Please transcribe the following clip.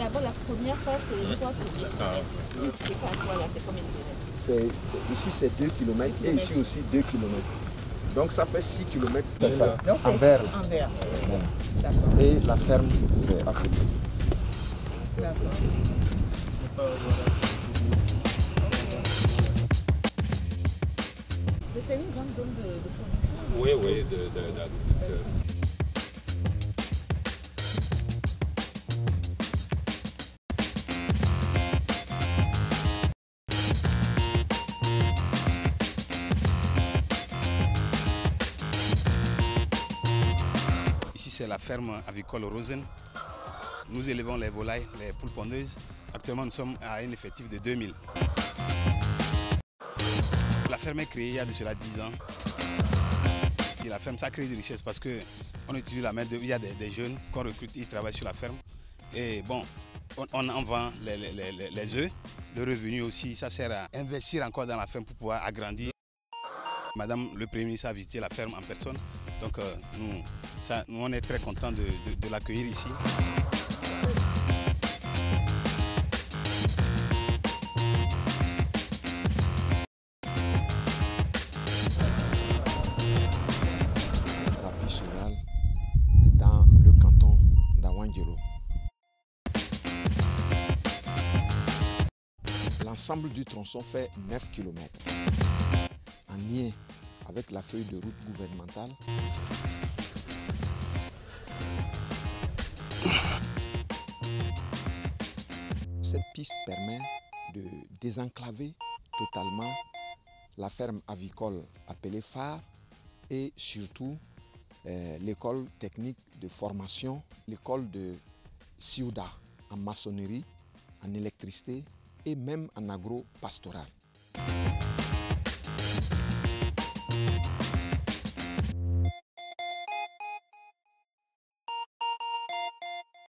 D'abord, la première phase, c'est 3 km. C'est pas quoi là C'est combien de kilomètres Ici, c'est 2 km et ici aussi 2 km. Donc, ça fait 6 km. C'est ça. Donc, c'est Envers. envers. Voilà. D'accord. Et la ferme, c'est à côté. D'accord. Mais c'est une grande zone de, de production. Oui, oui, de, de, c'est la ferme avicole Rosen. Nous élevons les volailles, les poules pondeuses. Actuellement, nous sommes à un effectif de 2000. La ferme est créée il y a de cela 10 ans. La ferme, ça crée des richesses parce qu'on utilise la main de, Il y a des, jeunes qu'on recrute, ils travaillent sur la ferme. Et bon, on, en vend les, les- les- les œufs. Le revenu aussi, ça sert à investir encore dans la ferme pour pouvoir agrandir. Madame le Premier ministre a visité la ferme en personne. Donc euh, nous, ça, nous, on est très contents de, de- de l'accueillir ici. L'ensemble du tronçon fait 9 km. En lien avec la feuille de route gouvernementale, cette piste permet de désenclaver totalement la ferme avicole appelée phare et surtout euh, l'école technique de formation, l'école de Ciuda en maçonnerie, en électricité et même en agro-pastoral.